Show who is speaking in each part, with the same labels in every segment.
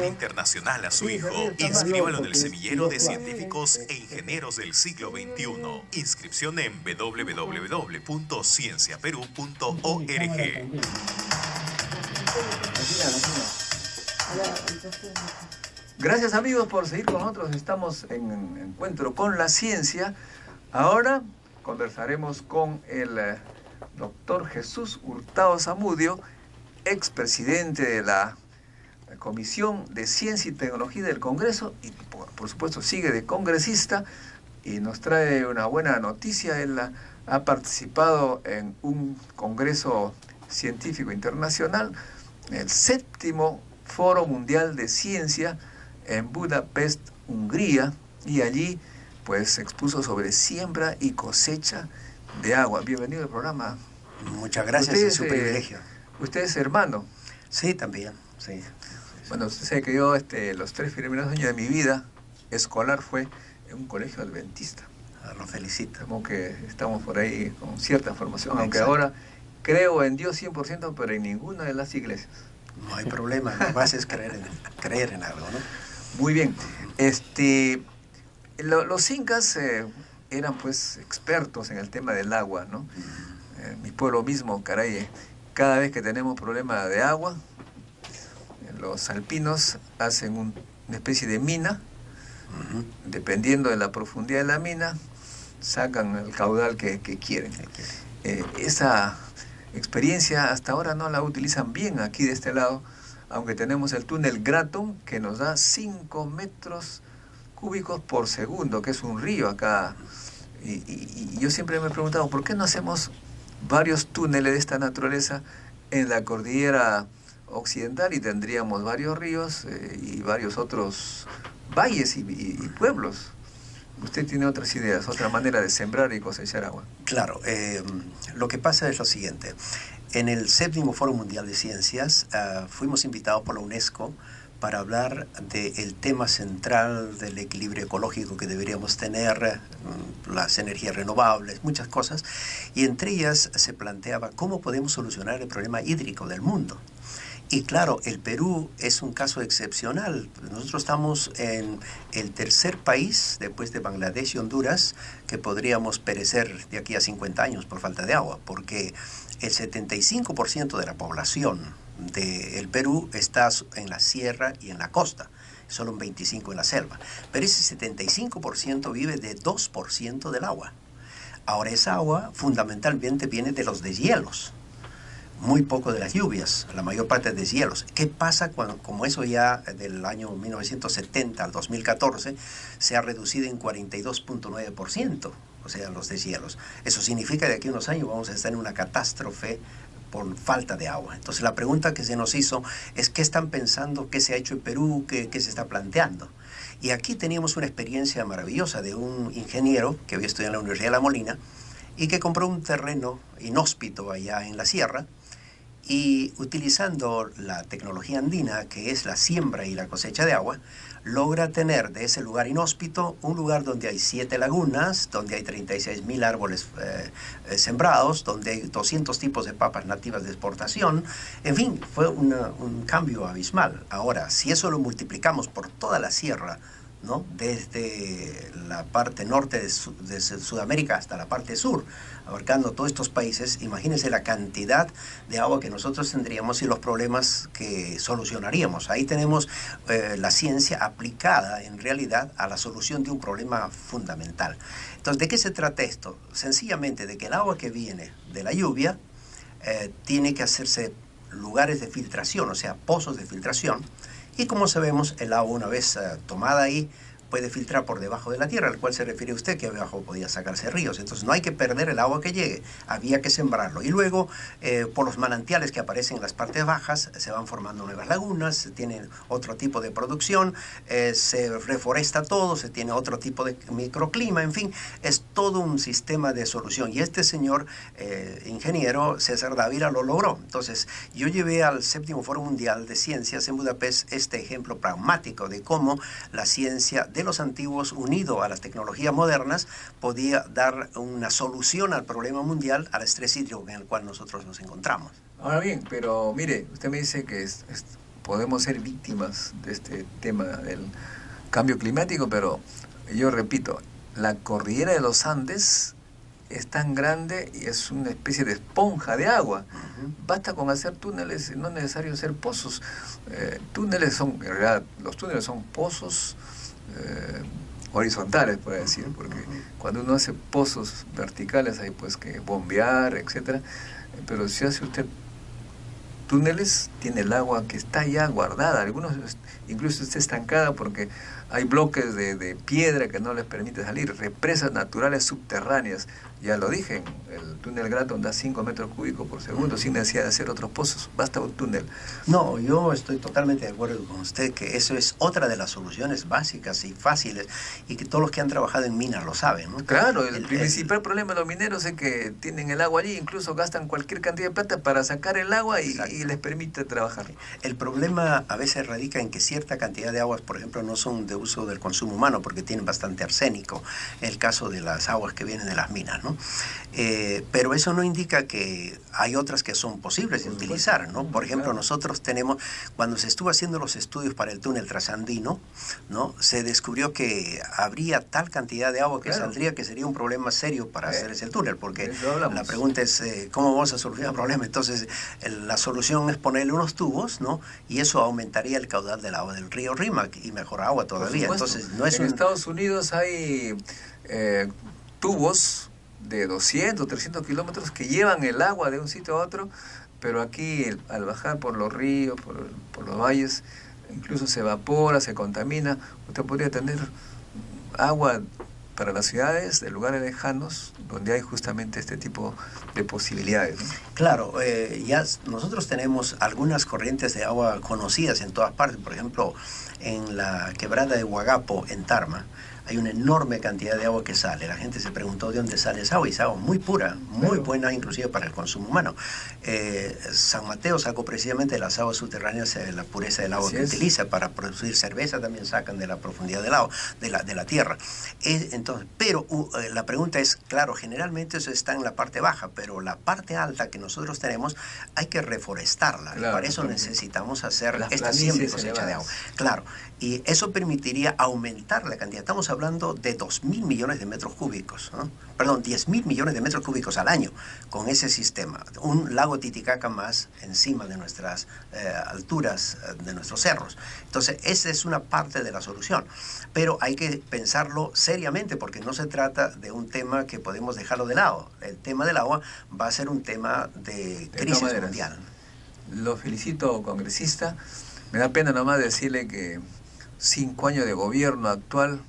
Speaker 1: Internacional a su hijo. Inscríbalo en el semillero de científicos e ingenieros del siglo XXI. Inscripción en www.cienciaperú.org.
Speaker 2: Gracias amigos por seguir con nosotros. Estamos en Encuentro con la Ciencia. Ahora conversaremos con el eh, doctor Jesús Hurtado Zamudio, expresidente de la Comisión de Ciencia y Tecnología del Congreso y por, supuesto sigue de congresista y nos trae una buena noticia. Él ha participado en un congreso científico internacional, el séptimo Foro Mundial de Ciencia en Budapest, Hungría, y allí pues expuso sobre siembra y cosecha de agua. Bienvenido al programa.
Speaker 3: Muchas gracias, es su privilegio.
Speaker 2: ¿Usted es hermano?
Speaker 3: Sí, también, sí.
Speaker 2: Bueno, usted sabe que yo este, los tres primeros años de mi vida escolar fue en un colegio adventista.
Speaker 3: Ah, lo felicito.
Speaker 2: Como que estamos por ahí con cierta formación, aunque ahora creo en Dios 100%, pero en ninguna de las iglesias.
Speaker 3: No hay problema, lo más es creer en, creer en algo, ¿no?
Speaker 2: Muy bien. Este, los incas eh, eran pues expertos en el tema del agua, ¿no? Eh, mi pueblo mismo, caray, cada vez que tenemos problema de agua, los alpinos hacen una especie de mina, dependiendo de la profundidad de la mina, sacan el caudal que, quieren. Eh, esa experiencia hasta ahora no la utilizan bien aquí de este lado, aunque tenemos el túnel Graton que nos da 5 metros cúbicos por segundo, que es un río acá. Y, yo siempre me he preguntado, ¿por qué no hacemos varios túneles de esta naturaleza en la cordillera occidental y tendríamos varios ríos eh, y varios otros valles y, pueblos? Usted tiene otras ideas, otra manera de sembrar y cosechar agua.
Speaker 3: Claro, eh, lo que pasa es lo siguiente. En el séptimo Foro Mundial de Ciencias ah, fuimos invitados por la UNESCO para hablar del tema central del equilibrio ecológico que deberíamos tener, mm, las energías renovables, muchas cosas, y entre ellas se planteaba cómo podemos solucionar el problema hídrico del mundo. Y claro, el Perú es un caso excepcional. Nosotros estamos en el tercer país, después de Bangladesh y Honduras, que podríamos perecer de aquí a 50 años por falta de agua, porque el 75% de la población del Perú está en la sierra y en la costa, solo un 25% en la selva. Pero ese 75% vive de 2% del agua. Ahora esa agua fundamentalmente viene de los deshielos, muy poco de las lluvias, la mayor parte de deshielos. ¿Qué pasa cuando, como eso ya del año 1970 al 2014, se ha reducido en 42.9%? o sea, los deshielos. Eso significa que de aquí a unos años vamos a estar en una catástrofe por falta de agua. Entonces la pregunta que se nos hizo es qué están pensando, qué se ha hecho en Perú, qué, qué se está planteando. Y aquí teníamos una experiencia maravillosa de un ingeniero que había estudiado en la Universidad de La Molina y que compró un terreno inhóspito allá en la sierra y utilizando la tecnología andina, que es la siembra y la cosecha de agua, logra tener de ese lugar inhóspito un lugar donde hay siete lagunas, donde hay 36 mil árboles eh, sembrados, donde hay 200 tipos de papas nativas de exportación. En fin, fue un cambio abismal. Ahora, si eso lo multiplicamos por toda la sierra, ¿no? desde la parte norte de, de, Sudamérica hasta la parte sur, abarcando todos estos países, imagínense la cantidad de agua que nosotros tendríamos y los problemas que solucionaríamos. Ahí tenemos eh, la ciencia aplicada en realidad a la solución de un problema fundamental. Entonces, ¿de qué se trata esto? Sencillamente de que el agua que viene de la lluvia eh, tiene que hacerse lugares de filtración, o sea, pozos de filtración, y como sabemos, el agua una vez eh, tomada ahí puede filtrar por debajo de la tierra, al cual se refiere usted que abajo podía sacarse ríos. Entonces no hay que perder el agua que llegue, había que sembrarlo. Y luego, eh, por los manantiales que aparecen en las partes bajas, se van formando nuevas lagunas, se tiene otro tipo de producción, eh, se reforesta todo, se tiene otro tipo de microclima, en fin, es todo un sistema de solución. Y este señor eh, ingeniero, César Dávila, lo logró. Entonces, yo llevé al séptimo Foro Mundial de Ciencias en Budapest este ejemplo pragmático de cómo la ciencia los antiguos unido a las tecnologías modernas podía dar una solución al problema mundial, al estrés hídrico en el cual nosotros nos encontramos.
Speaker 2: Ahora bien, pero mire, usted me dice que podemos ser víctimas de este tema del cambio climático, pero yo repito, la cordillera de los Andes es tan grande y es una especie de esponja de agua. Basta con hacer túneles, no es necesario hacer pozos. Eh, túneles son, en realidad, los túneles son pozos eh, horizontales, puede decir, porque cuando uno hace pozos verticales hay pues que bombear, etcétera. Pero si hace usted túneles, tiene el agua que está ya guardada, algunos incluso está estancada porque hay bloques de, de, piedra que no les permite salir, represas naturales subterráneas. Ya lo dije, el túnel Graton da 5 metros cúbicos por segundo sin necesidad de hacer otros pozos, basta un túnel.
Speaker 3: No, yo estoy totalmente de acuerdo con usted que eso es otra de las soluciones básicas y fáciles y que todos los que han trabajado en minas lo saben. ¿no?
Speaker 2: Claro, el, principal problema de los mineros es que tienen el agua allí, incluso gastan cualquier cantidad de plata para sacar el agua y, y les permite trabajar.
Speaker 3: El problema a veces radica en que cierta cantidad de aguas, por ejemplo, no son de uso del consumo humano porque tienen bastante arsénico, el caso de las aguas que vienen de las minas, ¿no? Eh, pero eso no indica que hay otras que son posibles de utilizar, ¿no? Por ejemplo, nosotros tenemos, cuando se estuvo haciendo los estudios para el túnel trasandino, ¿no? Se descubrió que habría tal cantidad de agua que saldría que sería un problema serio para hacer ese túnel, porque la pregunta es, eh, ¿cómo vamos a solucionar el problema? Entonces, la solución es ponerle unos tubos, ¿no? Y eso aumentaría el caudal del agua del río Rímac y mejor agua todavía. Entonces, no es
Speaker 2: en Estados Unidos hay eh, tubos de 200, 300 kilómetros que llevan el agua de un sitio a otro, pero aquí al bajar por los ríos, por, por, los valles, incluso se evapora, se contamina. Usted podría tener agua para las ciudades de lugares lejanos donde hay justamente este tipo de posibilidades.
Speaker 3: Claro, eh, ya nosotros tenemos algunas corrientes de agua conocidas en todas partes, por ejemplo, en la quebrada de Huagapo, en Tarma, hay una enorme cantidad de agua que sale. La gente se preguntó de dónde sale esa agua y es agua muy pura, muy buena inclusive para el consumo humano. Eh, San Mateo sacó precisamente las aguas subterráneas, eh, la pureza del agua que utiliza para producir cerveza, también sacan de la profundidad del agua, de la, de la tierra. entonces, pero eh, la pregunta es, claro, generalmente eso está en la parte baja, pero la parte alta que nosotros tenemos hay que reforestarla. y para eso necesitamos hacer esta siempre cosecha de agua. Claro, y eso permitiría aumentar la cantidad. Estamos hablando de 2 mil millones de metros cúbicos, perdón, 10 mil millones de metros cúbicos al año con ese sistema. Un lago Titicaca más encima de nuestras eh, alturas, eh, de nuestros cerros. Entonces, esa es una parte de la solución. Pero hay que pensarlo seriamente porque no se trata de un tema que podemos dejarlo de lado. El tema del agua va a ser un tema de, crisis mundial.
Speaker 2: Lo felicito, congresista. Me da pena nomás decirle que cinco años de gobierno actual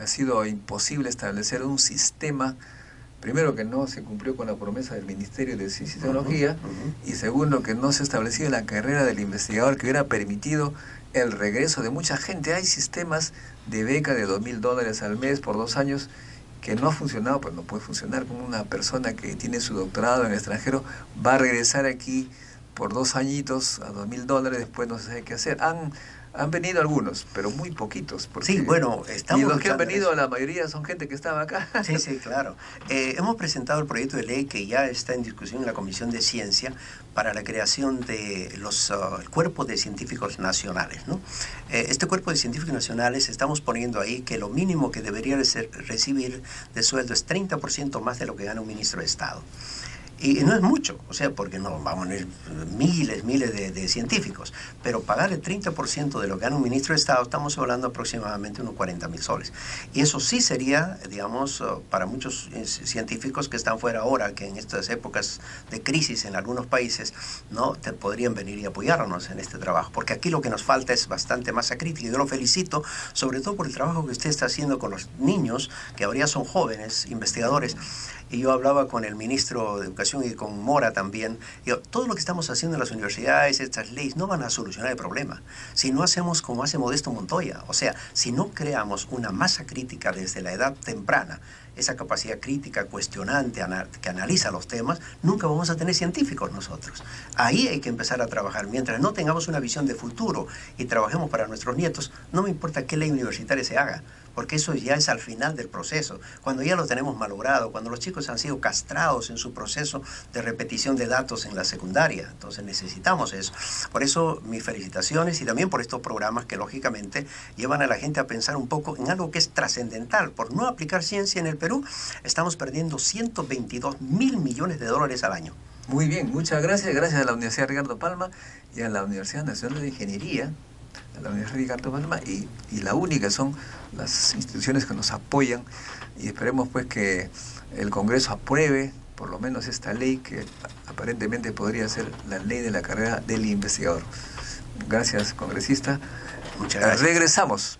Speaker 2: ha sido imposible establecer un sistema, primero que no se cumplió con la promesa del Ministerio de Ciencia y Tecnología, y segundo que no se ha establecido la carrera del investigador que hubiera permitido el regreso de mucha gente. Hay sistemas de beca de dos mil dólares al mes por dos años que no ha funcionado, pues no puede funcionar como una persona que tiene su doctorado en el extranjero, va a regresar aquí por dos añitos a dos mil dólares, después no se sabe qué hacer. Han han venido algunos, pero muy poquitos.
Speaker 3: Porque, sí, bueno, estamos.
Speaker 2: Y los que han venido, la mayoría son gente que estaba acá.
Speaker 3: Sí, sí, claro. Eh, hemos presentado el proyecto de ley que ya está en discusión en la Comisión de Ciencia para la creación de los uh, cuerpos de científicos nacionales. ¿no? Eh, este cuerpo de científicos nacionales estamos poniendo ahí que lo mínimo que debería ser, recibir de sueldo es 30% más de lo que gana un ministro de Estado. Y no es mucho, o sea, porque no vamos a tener miles, miles de, científicos, pero pagar el 30% de lo que gana un ministro de Estado, estamos hablando aproximadamente unos 40 mil soles. Y eso sí sería, digamos, uh, para muchos eh, científicos que están fuera ahora, que en estas épocas de crisis en algunos países, no podrían venir y apoyarnos en este trabajo, porque aquí lo que nos falta es bastante masa crítica. Yo lo felicito, sobre todo por el trabajo que usted está haciendo con los niños, que ahora son jóvenes investigadores y yo hablaba con el ministro de Educación y con Mora también, yo, todo lo que estamos haciendo en las universidades, estas leyes, no van a solucionar el problema. Si no hacemos como hace Modesto Montoya, o sea, si no creamos una masa crítica desde la edad temprana, esa capacidad crítica, cuestionante, que analiza los temas, nunca vamos a tener científicos nosotros. Ahí hay que empezar a trabajar. Mientras no tengamos una visión de futuro y trabajemos para nuestros nietos, no me importa qué ley universitaria se haga porque eso ya es al final del proceso, cuando ya lo tenemos malogrado, cuando los chicos han sido castrados en su proceso de repetición de datos en la secundaria. Entonces necesitamos eso. Por eso mis felicitaciones y también por estos programas que lógicamente llevan a la gente a pensar un poco en algo que es trascendental. Por no aplicar ciencia en el Perú, estamos perdiendo 122 mil millones de dólares al año.
Speaker 2: Muy bien, muchas gracias. Gracias a la Universidad Ricardo Palma y a la Universidad Nacional de Ingeniería, la Universidad Ricardo Palma y, y la única son las instituciones que nos apoyan y esperemos pues que el Congreso apruebe por lo menos esta ley que aparentemente podría ser la ley de la carrera del investigador. Gracias, congresista.
Speaker 3: Muchas gracias.
Speaker 2: Regresamos.